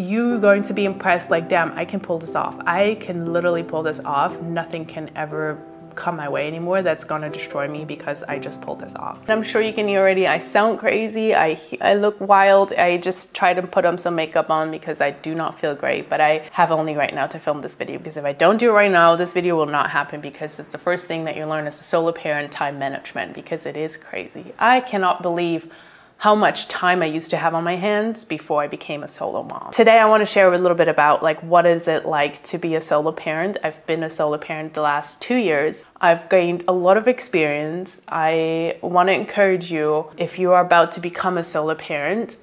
you're going to be impressed like, damn, I can pull this off. I can literally pull this off. Nothing can ever come my way anymore that's gonna destroy me because I just pulled this off. And I'm sure you can hear already, I sound crazy, I, I look wild, I just try to put on some makeup on because I do not feel great, but I have only right now to film this video because if I don't do it right now, this video will not happen because it's the first thing that you learn as a solo parent time management because it is crazy. I cannot believe how much time I used to have on my hands before I became a solo mom. Today I want to share a little bit about like what is it like to be a solo parent. I've been a solo parent the last 2 years. I've gained a lot of experience. I want to encourage you if you are about to become a solo parent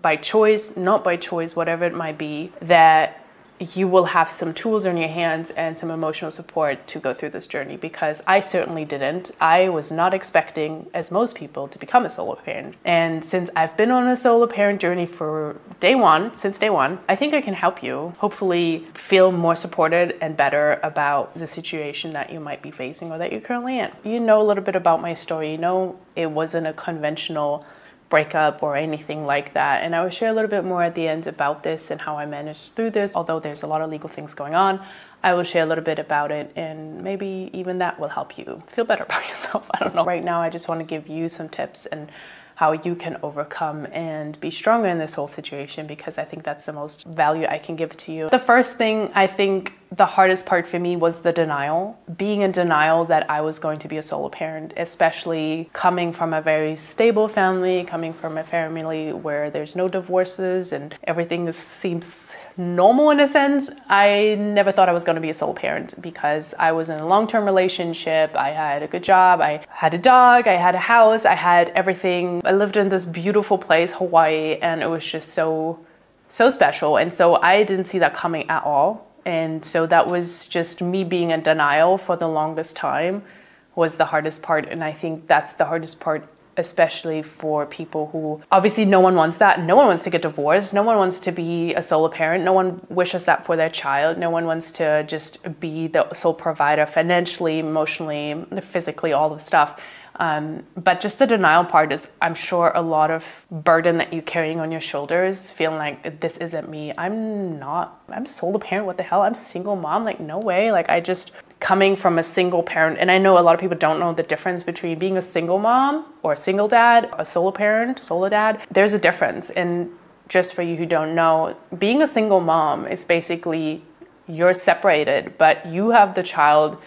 by choice, not by choice, whatever it might be, that you will have some tools in your hands and some emotional support to go through this journey because I certainly didn't. I was not expecting, as most people, to become a solo parent. And since I've been on a solo parent journey for day one, since day one, I think I can help you hopefully feel more supported and better about the situation that you might be facing or that you're currently in. You know a little bit about my story. You know it wasn't a conventional breakup or anything like that. And I will share a little bit more at the end about this and how I managed through this. Although there's a lot of legal things going on, I will share a little bit about it and maybe even that will help you feel better about yourself. I don't know. Right now, I just want to give you some tips and how you can overcome and be stronger in this whole situation because I think that's the most value I can give to you. The first thing I think the hardest part for me was the denial. Being in denial that I was going to be a solo parent, especially coming from a very stable family, coming from a family where there's no divorces and everything seems normal in a sense. I never thought I was going to be a solo parent because I was in a long term relationship. I had a good job. I had a dog. I had a house. I had everything. I lived in this beautiful place, Hawaii, and it was just so, so special. And so I didn't see that coming at all. And so that was just me being in denial for the longest time was the hardest part. And I think that's the hardest part, especially for people who obviously no one wants that. No one wants to get divorced. No one wants to be a solo parent. No one wishes that for their child. No one wants to just be the sole provider financially, emotionally, physically, all the stuff. Um, but just the denial part is, I'm sure, a lot of burden that you're carrying on your shoulders, feeling like this isn't me. I'm not, I'm solo parent. What the hell? I'm single mom. Like, no way. Like, I just, coming from a single parent, and I know a lot of people don't know the difference between being a single mom or a single dad, a solo parent, solo dad. There's a difference. And just for you who don't know, being a single mom is basically you're separated, but you have the child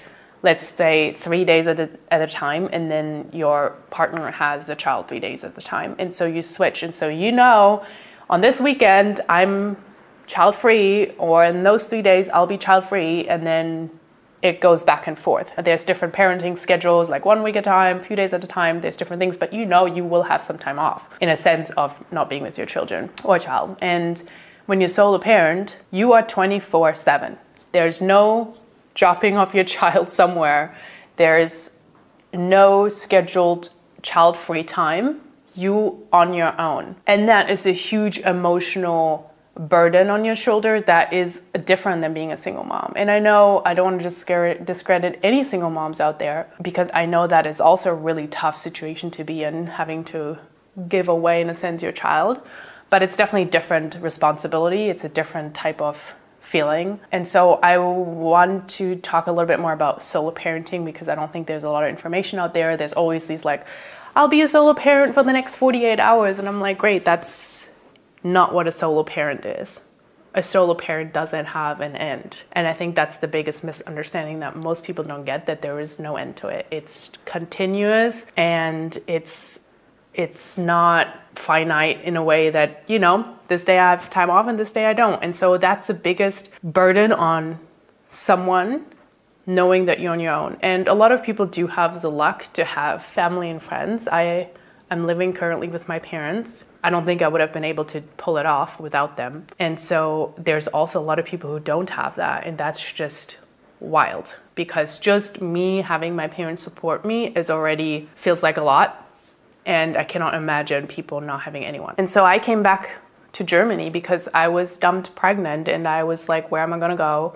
let's say three days at a, at a time and then your partner has the child three days at the time. And so you switch. And so you know on this weekend i'm child free or in those three days i'll be child free and then it goes back and forth. There's different parenting schedules like one week at a time a few days at a time there's different things but you know you will have some time off in a sense of not being with your children or child. And when you're solo parent you are 24 7 there's no dropping off your child somewhere, there's no scheduled child free time, you on your own. And that is a huge emotional burden on your shoulder that is different than being a single mom. And I know I don't want to discredit any single moms out there because I know that is also a really tough situation to be in, having to give away, in a sense, your child. But it's definitely different responsibility. It's a different type of feeling. And so I want to talk a little bit more about solo parenting because I don't think there's a lot of information out there. There's always these like, I'll be a solo parent for the next 48 hours. And I'm like, great, that's not what a solo parent is. A solo parent doesn't have an end. And I think that's the biggest misunderstanding that most people don't get that there is no end to it. It's continuous and it's it's not finite in a way that, you know, this day I have time off and this day I don't. And so that's the biggest burden on someone knowing that you're on your own. And a lot of people do have the luck to have family and friends. I am living currently with my parents. I don't think I would have been able to pull it off without them. And so there's also a lot of people who don't have that. And that's just wild because just me having my parents support me is already feels like a lot and I cannot imagine people not having anyone. And so I came back to Germany because I was dumped pregnant and I was like, where am I gonna go?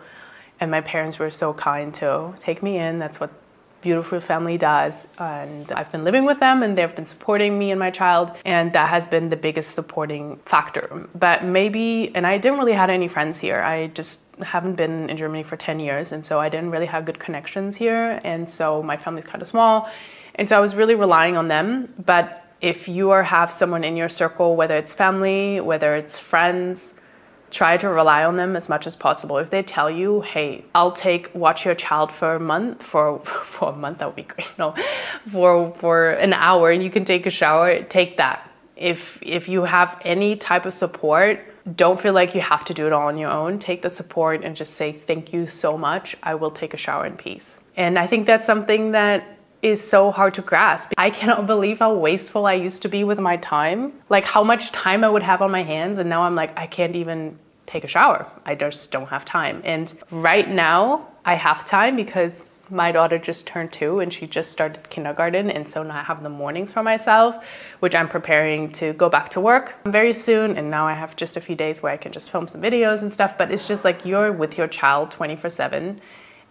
And my parents were so kind to take me in. That's what beautiful family does. And I've been living with them and they've been supporting me and my child. And that has been the biggest supporting factor. But maybe, and I didn't really have any friends here. I just haven't been in Germany for 10 years. And so I didn't really have good connections here. And so my family's kind of small. And so I was really relying on them. But if you are have someone in your circle, whether it's family, whether it's friends, try to rely on them as much as possible. If they tell you, "Hey, I'll take watch your child for a month for for a month," that would be great. No, for for an hour, and you can take a shower. Take that. If if you have any type of support, don't feel like you have to do it all on your own. Take the support and just say, "Thank you so much. I will take a shower in peace." And I think that's something that is so hard to grasp. I cannot believe how wasteful I used to be with my time. Like how much time I would have on my hands and now I'm like I can't even take a shower. I just don't have time. And right now I have time because my daughter just turned 2 and she just started kindergarten and so now I have the mornings for myself, which I'm preparing to go back to work very soon and now I have just a few days where I can just film some videos and stuff, but it's just like you're with your child 24/7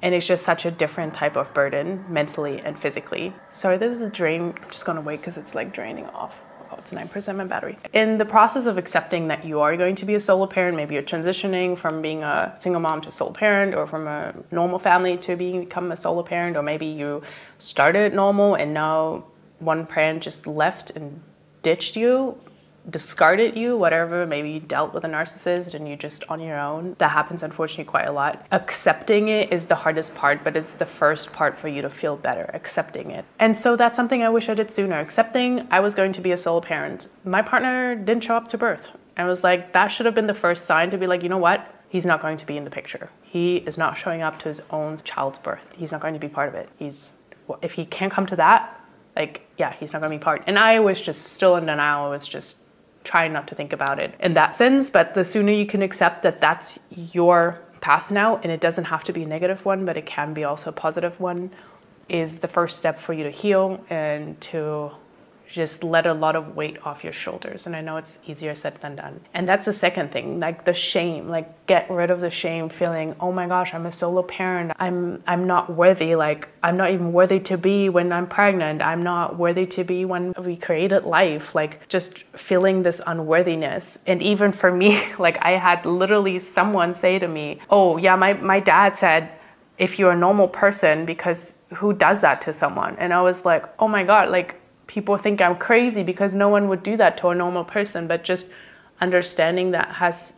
and it's just such a different type of burden mentally and physically. Sorry, there's a drain. I'm just gonna wait because it's like draining off. Oh, it's 9% my battery. In the process of accepting that you are going to be a solo parent, maybe you're transitioning from being a single mom to a solo parent or from a normal family to being become a solo parent, or maybe you started normal and now one parent just left and ditched you discarded you, whatever, maybe you dealt with a narcissist and you're just on your own. That happens unfortunately quite a lot. Accepting it is the hardest part, but it's the first part for you to feel better, accepting it. And so that's something I wish I did sooner. Accepting I was going to be a solo parent. My partner didn't show up to birth. I was like, that should have been the first sign to be like, you know what? He's not going to be in the picture. He is not showing up to his own child's birth. He's not going to be part of it. He's if he can't come to that, like yeah, he's not going to be part. And I was just still in denial. I was just try not to think about it in that sense. But the sooner you can accept that that's your path now, and it doesn't have to be a negative one, but it can be also a positive one, is the first step for you to heal and to just let a lot of weight off your shoulders. And I know it's easier said than done. And that's the second thing, like the shame, like get rid of the shame feeling, oh my gosh, I'm a solo parent. I'm I'm not worthy. Like I'm not even worthy to be when I'm pregnant. I'm not worthy to be when we created life. Like just feeling this unworthiness. And even for me, like I had literally someone say to me, oh yeah, my, my dad said if you're a normal person because who does that to someone and i was like oh my god like people think I'm crazy because no one would do that to a normal person, but just understanding that has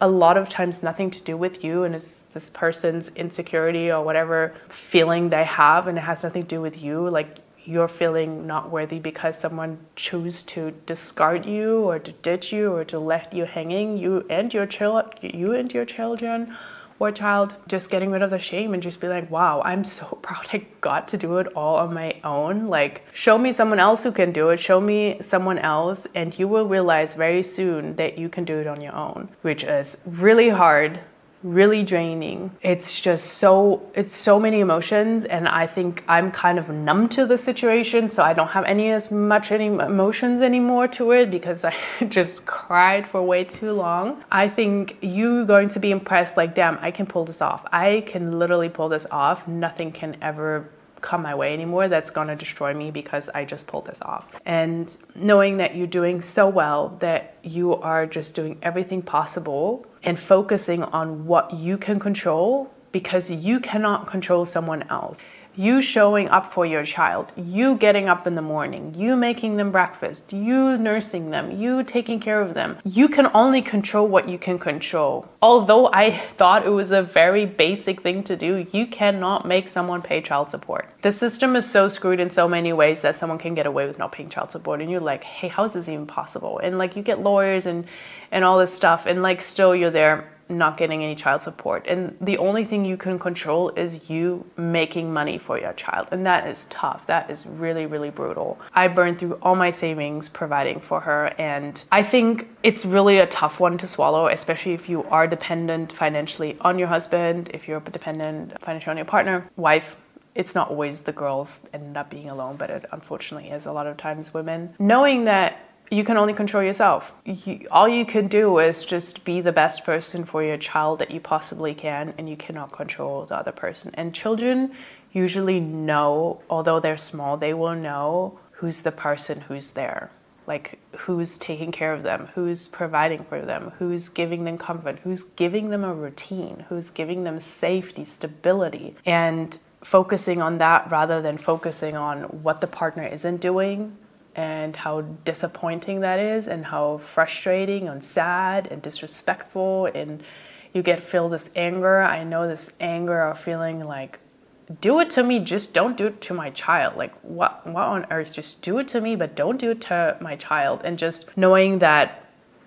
a lot of times nothing to do with you and it's this person's insecurity or whatever feeling they have and it has nothing to do with you. Like you're feeling not worthy because someone chose to discard you or to ditch you or to let you hanging you and your child you and your children or child, just getting rid of the shame and just be like, wow, I'm so proud I got to do it all on my own. Like, show me someone else who can do it, show me someone else, and you will realize very soon that you can do it on your own, which is really hard really draining. It's just so it's so many emotions and I think I'm kind of numb to the situation so I don't have any as much any emotions anymore to it because I just cried for way too long. I think you're going to be impressed like damn I can pull this off. I can literally pull this off. Nothing can ever come my way anymore that's going to destroy me because I just pulled this off. And knowing that you're doing so well that you are just doing everything possible and focusing on what you can control because you cannot control someone else. You showing up for your child, you getting up in the morning, you making them breakfast, you nursing them, you taking care of them. You can only control what you can control. Although I thought it was a very basic thing to do, you cannot make someone pay child support. The system is so screwed in so many ways that someone can get away with not paying child support and you're like, "Hey, how is this even possible?" And like you get lawyers and and all this stuff and like still you're there not getting any child support. And the only thing you can control is you making money for your child. And that is tough. That is really really brutal. I burned through all my savings providing for her. And i think it's really a tough one to swallow especially if you are dependent financially on your husband if you're dependent financially on your partner wife. It's not always the girls end up being alone but it unfortunately is a lot of times women. Knowing that you can only control yourself. You, all you can do is just be the best person for your child that you possibly can, and you cannot control the other person. And children, usually know, although they're small, they will know who's the person who's there. Like who's taking care of them, who's providing for them, who's giving them comfort, who's giving them a routine, who's giving them safety, stability. And focusing on that rather than focusing on what the partner isn't doing and how disappointing that is and how frustrating and sad and disrespectful. And you get feel this anger. I know this anger of feeling like do it to me just don't do it to my child. Like what what on earth? Just do it to me but don't do it to my child. And just knowing that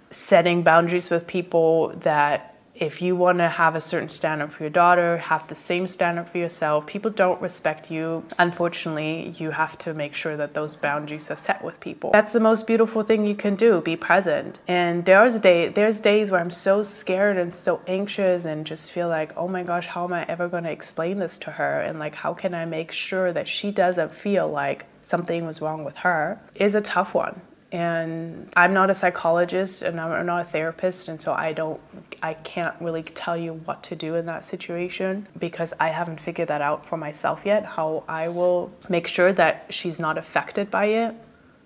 setting boundaries with people that if you want to have a certain standard for your daughter, have the same standard for yourself, people don't respect you. Unfortunately, you have to make sure that those boundaries are set with people. That's the most beautiful thing you can do, be present. And there's day there's days where I'm so scared and so anxious and just feel like, "Oh my gosh, how am I ever going to explain this to her?" And like how can I make sure that she doesn't feel like something was wrong with her? Is a tough one and I'm not a psychologist and I'm not a therapist and so I don't I can't really tell you what to do in that situation because I haven't figured that out for myself yet how I will make sure that she's not affected by it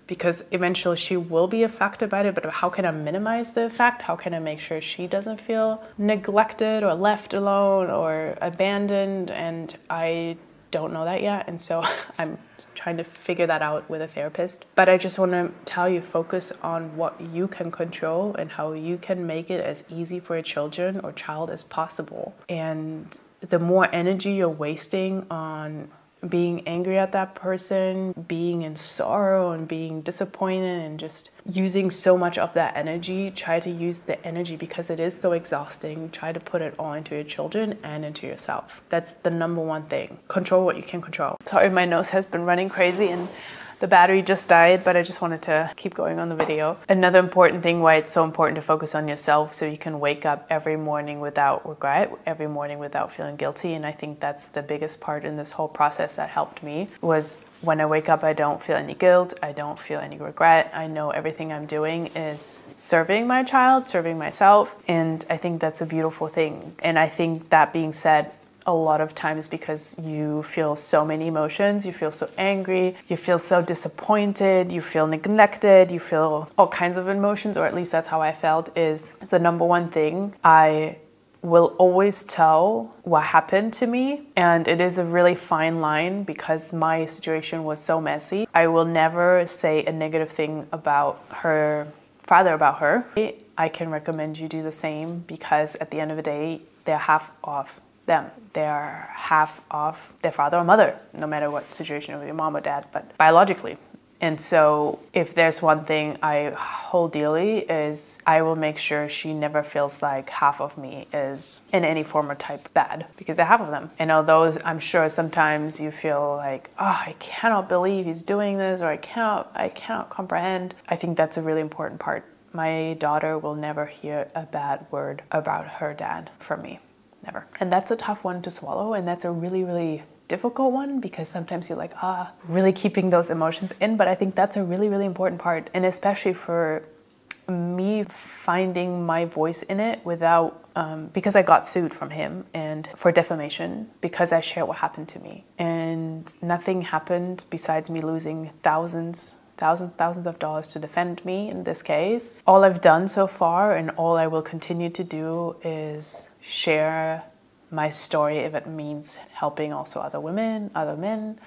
because eventually she will be affected by it but how can I minimize the effect? How can I make sure she doesn't feel neglected or left alone or abandoned? And I don't know that yet. And so I'm trying to figure that out with a therapist. But I just want to tell you focus on what you can control and how you can make it as easy for your children or child as possible. And the more energy you're wasting on being angry at that person, being in sorrow and being disappointed and just using so much of that energy. Try to use the energy because it is so exhausting. Try to put it all into your children and into yourself. That's the number one thing. Control what you can control. Sorry, my nose has been running crazy and the battery just died, but I just wanted to keep going on the video. Another important thing why it's so important to focus on yourself so you can wake up every morning without regret, every morning without feeling guilty. And I think that's the biggest part in this whole process that helped me was when I wake up, I don't feel any guilt. I don't feel any regret. I know everything I'm doing is serving my child, serving myself. And I think that's a beautiful thing. And I think that being said, a lot of times because you feel so many emotions. You feel so angry, you feel so disappointed, you feel neglected, you feel all kinds of emotions, or at least that's how I felt, is the number one thing I will always tell what happened to me. And it is a really fine line because my situation was so messy. I will never say a negative thing about her father, about her. I can recommend you do the same because at the end of the day, they're half off them. They're half of their father or mother, no matter what situation with your mom or dad, but biologically. And so, if there's one thing I hold dearly is I will make sure she never feels like half of me is in any form or type bad because they're half of them. And although I'm sure sometimes you feel like, oh, I cannot believe he's doing this, or I cannot, I cannot comprehend. I think that's a really important part. My daughter will never hear a bad word about her dad from me never. And that's a tough one to swallow, and that's a really, really difficult one because sometimes you're like, ah, really keeping those emotions in. But I think that's a really, really important part, and especially for me finding my voice in it without um, because I got sued from him and for defamation because I shared what happened to me and nothing happened besides me losing thousands thousands thousands of dollars to defend me in this case all I've done so far and all I will continue to do is share my story if it means helping also other women, other men,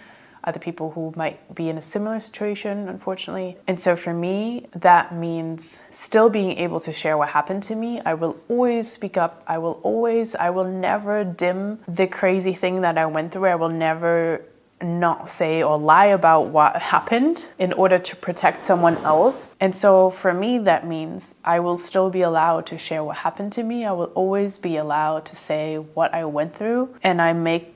other people who might be in a similar situation, unfortunately. And so for me, that means still being able to share what happened to me. I will always speak up. I will always, I will never dim the crazy thing that I went through. I will never not say or lie about what happened in order to protect someone else. And so for me, that means I will still be allowed to share what happened to me. I will always be allowed to say what I went through. And I make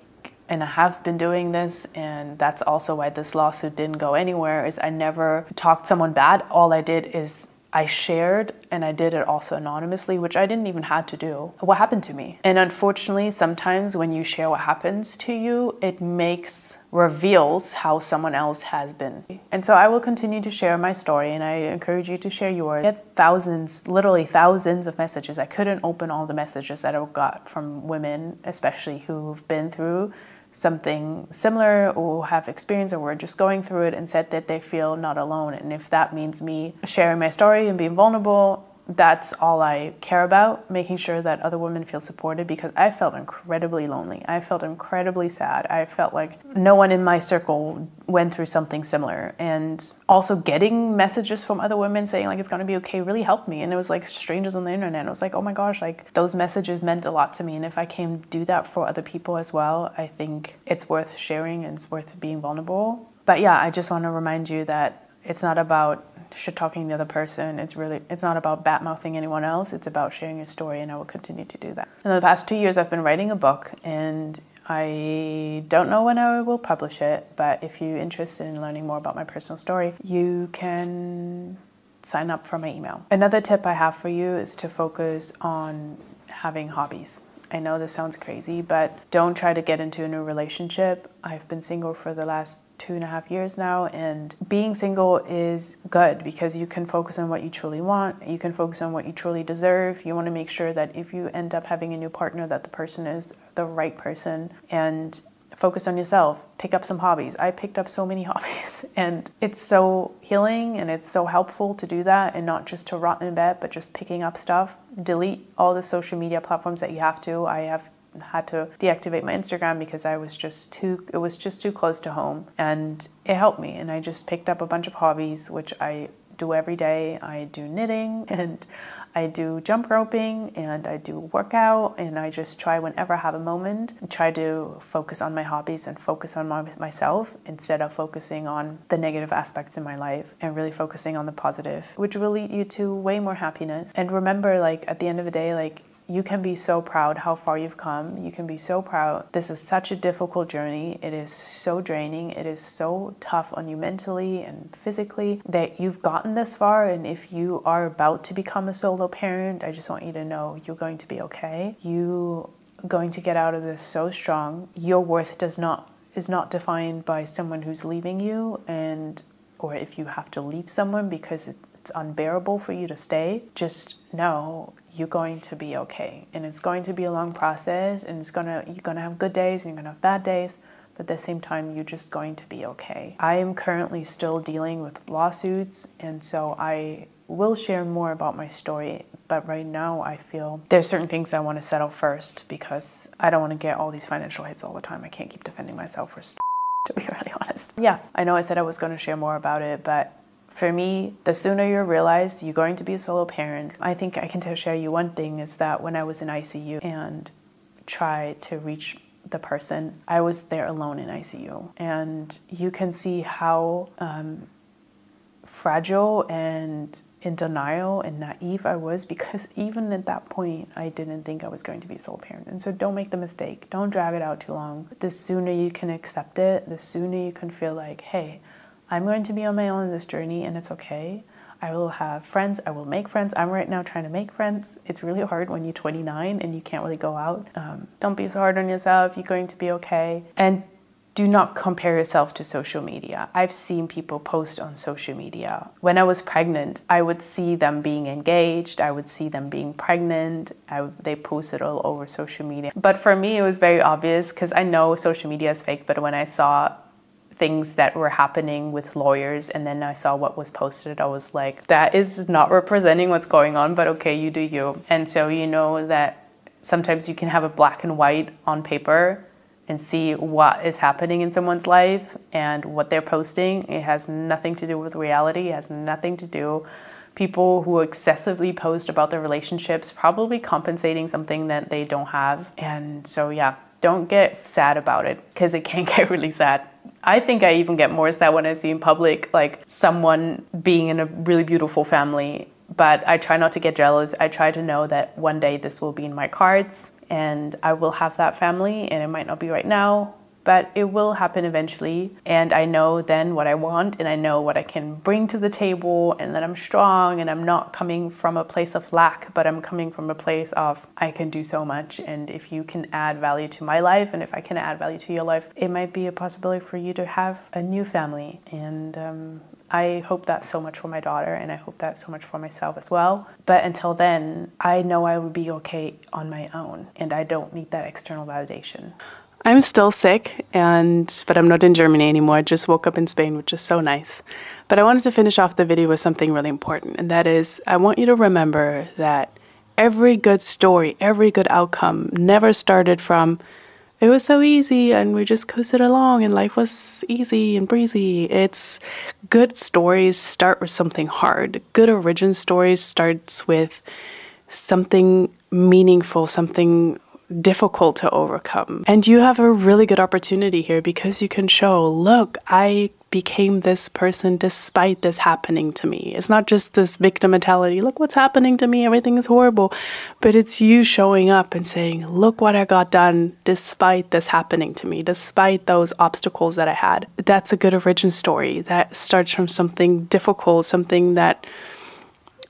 and I have been doing this, and that's also why this lawsuit didn't go anywhere. Is I never talked someone bad. All I did is I shared and I did it also anonymously, which I didn't even have to do. What happened to me? And unfortunately, sometimes when you share what happens to you, it makes reveals how someone else has been. And so I will continue to share my story and I encourage you to share yours. I get thousands, literally thousands of messages. I couldn't open all the messages that I got from women, especially who've been through something similar or have experience or were just going through it and said that they feel not alone. And if that means me sharing my story and being vulnerable, that's all I care about, making sure that other women feel supported because I felt incredibly lonely. I felt incredibly sad. I felt like no one in my circle went through something similar. And also getting messages from other women saying like it's gonna be okay really helped me. And it was like strangers on the internet. It was like, oh my gosh, like those messages meant a lot to me. And if I can do that for other people as well, I think it's worth sharing and it's worth being vulnerable. But yeah, I just want to remind you that it's not about shit talking the other person. It's really it's not about bat mouthing anyone else. It's about sharing your story, and I will continue to do that. In the past two years, I've been writing a book, and I don't know when I will publish it. But if you're interested in learning more about my personal story, you can sign up for my email. Another tip I have for you is to focus on having hobbies. I know this sounds crazy, but don't try to get into a new relationship. I've been single for the last two and a half years now, and being single is good because you can focus on what you truly want. You can focus on what you truly deserve. You want to make sure that if you end up having a new partner, that the person is the right person and focus on yourself pick up some hobbies. I picked up so many hobbies and it's so healing and it's so helpful to do that and not just to rot in bed but just picking up stuff. Delete all the social media platforms that you have to. I have had to deactivate my instagram because i was just too it was just too close to home and it helped me and i just picked up a bunch of hobbies which i do every day. I do knitting and I do jump roping and I do workout and I just try whenever I have a moment try to focus on my hobbies and focus on my, myself instead of focusing on the negative aspects in my life and really focusing on the positive which will lead you to way more happiness. And remember like at the end of the day like you can be so proud how far you've come. You can be so proud. This is such a difficult journey. It is so draining. It is so tough on you mentally and physically that you've gotten this far. And if you are about to become a solo parent, I just want you to know you're going to be okay. You going to get out of this so strong. Your worth does not is not defined by someone who's leaving you and or if you have to leave someone because it's unbearable for you to stay. Just know you're going to be okay. And it's going to be a long process and it's gonna you're gonna have good days and you're gonna have bad days, but at the same time you're just going to be okay. I am currently still dealing with lawsuits and so I will share more about my story, but right now I feel there's certain things I want to settle first because I don't want to get all these financial hits all the time. I can't keep defending myself for to be really honest. Yeah, I know I said I was going to share more about it, but for me, the sooner you realize you're going to be a solo parent, I think I can share you one thing is that when I was in ICU and tried to reach the person, I was there alone in ICU. And you can see how um, fragile and in denial and naive I was because even at that point, I didn't think I was going to be a sole parent. And so don't make the mistake. Don't drag it out too long. The sooner you can accept it, the sooner you can feel like, hey, I'm going to be on my own in this journey and it's okay. I will have friends. I will make friends. I'm right now trying to make friends. It's really hard when you're 29 and you can't really go out. Um, don't be so hard on yourself. You're going to be okay. And do not compare yourself to social media. I've seen people post on social media. When I was pregnant, I would see them being engaged, I would see them being pregnant. I, they posted all over social media. But for me, it was very obvious because I know social media is fake, but when I saw things that were happening with lawyers and then I saw what was posted. I was like that is not representing what's going on but okay you do you. And so you know that sometimes you can have a black and white on paper and see what is happening in someone's life and what they're posting. It has nothing to do with reality. It has nothing to do people who excessively post about their relationships probably compensating something that they don't have. And so yeah don't get sad about it because it can get really sad I think I even get more sad when I see in public like someone being in a really beautiful family. But I try not to get jealous. I try to know that one day this will be in my cards and I will have that family and it might not be right now, but it will happen eventually. And I know then what I want and I know what I can bring to the table and that I'm strong and I'm not coming from a place of lack, but I'm coming from a place of I can do so much. And if you can add value to my life and if I can add value to your life, it might be a possibility for you to have a new family. And um, I hope that so much for my daughter and I hope that so much for myself as well. But until then, I know I will be okay on my own and I don't need that external validation. I'm still sick and but I'm not in Germany anymore. I just woke up in Spain, which is so nice. But I wanted to finish off the video with something really important, and that is I want you to remember that every good story, every good outcome never started from it was so easy and we just coasted along and life was easy and breezy. It's good stories start with something hard. Good origin stories starts with something meaningful, something difficult to overcome. And you have a really good opportunity here because you can show, look, I became this person despite this happening to me. It's not just this victim mentality, look what's happening to me, everything is horrible. But it's you showing up and saying, look what I got done despite this happening to me, despite those obstacles that I had. That's a good origin story that starts from something difficult, something that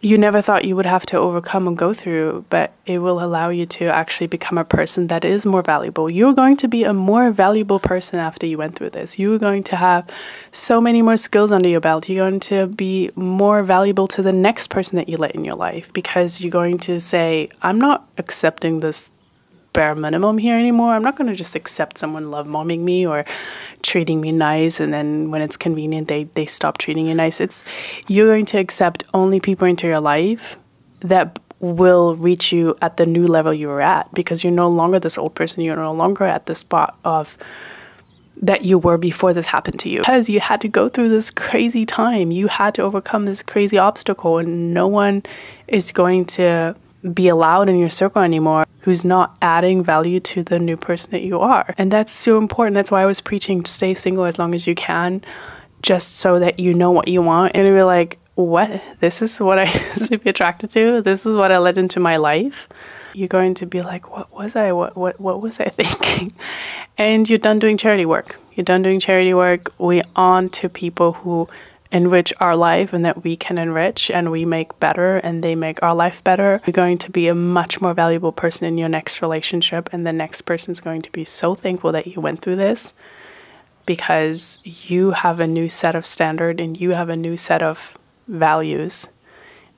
you never thought you would have to overcome and go through, but it will allow you to actually become a person that is more valuable. You're going to be a more valuable person after you went through this. You're going to have so many more skills under your belt. You're going to be more valuable to the next person that you let in your life because you're going to say, I'm not accepting this bare minimum here anymore. I'm not going to just accept someone love bombing me or treating me nice and then when it's convenient they they stop treating you nice. It's you're going to accept only people into your life that will reach you at the new level you were at because you're no longer this old person. You're no longer at the spot of that you were before this happened to you because you had to go through this crazy time. You had to overcome this crazy obstacle and no one is going to be allowed in your circle anymore who's not adding value to the new person that you are. And that's so important. That's why I was preaching stay single as long as you can, just so that you know what you want. And you're like, what? This is what I used to be attracted to? This is what I let into my life? You're going to be like, what was I? What, what, what was I thinking? And you're done doing charity work. You're done doing charity work. We on to people who enrich our life and that we can enrich and we make better and they make our life better, you're going to be a much more valuable person in your next relationship. And the next person is going to be so thankful that you went through this because you have a new set of standard and you have a new set of values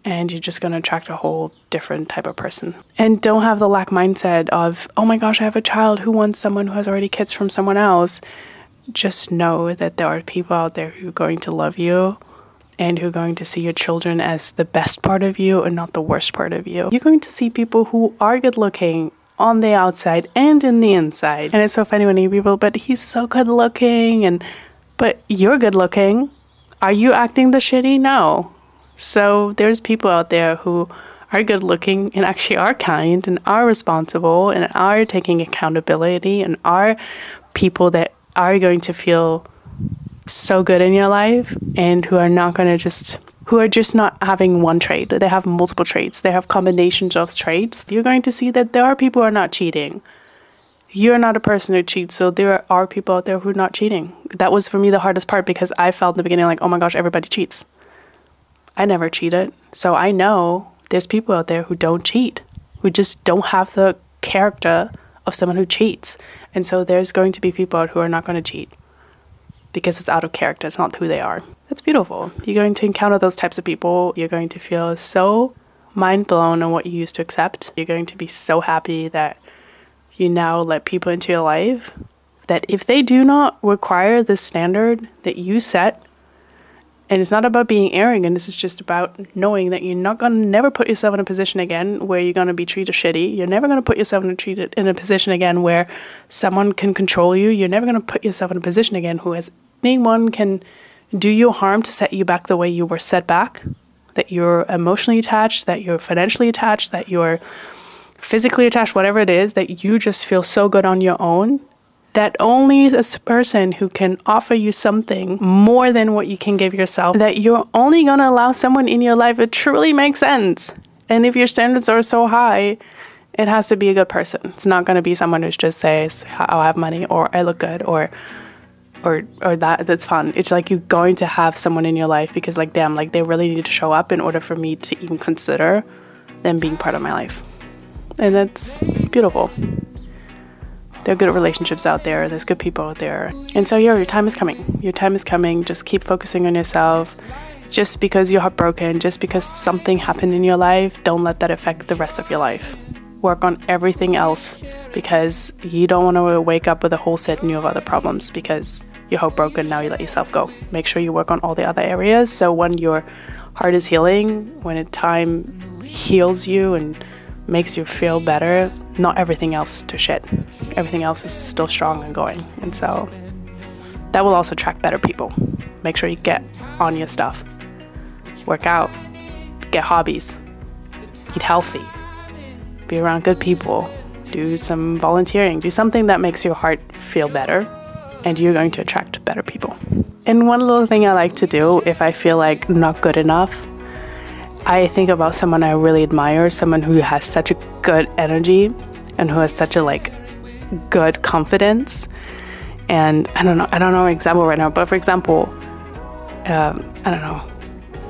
and you're just going to attract a whole different type of person. And don't have the lack mindset of, oh my gosh, I have a child who wants someone who has already kids from someone else just know that there are people out there who are going to love you and who are going to see your children as the best part of you and not the worst part of you. You're going to see people who are good looking on the outside and in the inside. And it's so funny when you people, but he's so good looking and but you're good looking. Are you acting the shitty? No. So there's people out there who are good looking and actually are kind and are responsible and are taking accountability and are people that are going to feel so good in your life and who are not going to just who are just not having one trait. They have multiple traits. They have combinations of traits. You're going to see that there are people who are not cheating. You're not a person who cheats, so there are people out there who are not cheating. That was for me the hardest part because I felt in the beginning like, oh my gosh, everybody cheats. I never cheated. So I know there's people out there who don't cheat, who just don't have the character of someone who cheats. And so there's going to be people out who are not going to cheat because it's out of character, it's not who they are. That's beautiful. You're going to encounter those types of people. You're going to feel so mind blown on what you used to accept. You're going to be so happy that you now let people into your life that if they do not require the standard that you set and it's not about being arrogant. This is just about knowing that you're not gonna never put yourself in a position again where you're gonna be treated shitty. You're never gonna put yourself in a treated in a position again where someone can control you. You're never gonna put yourself in a position again who has anyone can do you harm to set you back the way you were set back. That you're emotionally attached, that you're financially attached, that you're physically attached, whatever it is, that you just feel so good on your own that only a person who can offer you something more than what you can give yourself, that you're only going to allow someone in your life, it truly makes sense. And if your standards are so high, it has to be a good person. It's not going to be someone who just says, oh, I have money or I look good or or or that that's fun. It's like you're going to have someone in your life because like damn, like they really need to show up in order for me to even consider them being part of my life. And that's beautiful there are good relationships out there, there's good people out there. And so, yeah, your time is coming. Your time is coming. Just keep focusing on yourself. Just because you're heartbroken, just because something happened in your life, don't let that affect the rest of your life. work on everything else because you don't want to wake up with a whole set new of other problems because you're heartbroken now you let yourself go make sure you work on all the other areas so when your heart is healing when time heals you and makes you feel better not everything else to shit. Everything else is still strong and going. And so that will also attract better people. Make sure you get on your stuff. Work out. Get hobbies. Eat healthy. Be around good people, do some volunteering, do something that makes your heart feel better, and you're going to attract better people. And one little thing I like to do if I feel like not good enough, I think about someone I really admire, someone who has such a good energy and who has such a like good confidence. And I don't know, I don't know an example right now, but for example, um, I don't know,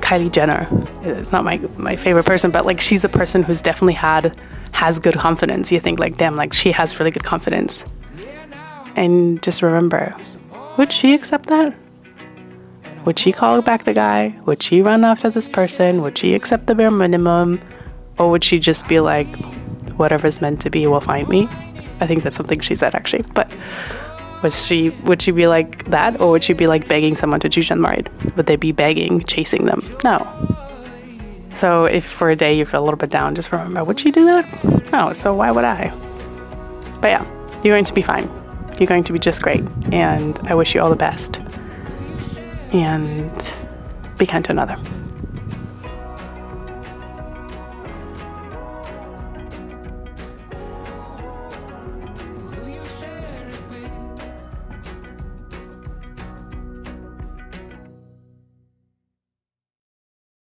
Kylie Jenner. It's not my my favorite person, but like she's a person who's definitely had has good confidence. You think like, damn, like she has really good confidence. And just remember, would she accept that? Would she call back the guy? Would she run after this person? Would she accept the bare minimum? Or would she just be like, whatever's meant to be will find me? I think that's something she said actually. But would she would she be like that, or would she be like begging someone to choose married? Would they be begging, chasing them? No. So if for a day you feel a little bit down, just remember, would she do that? No. So why would I? But yeah, you're going to be fine. You're going to be just great, and I wish you all the best. And be kind to another.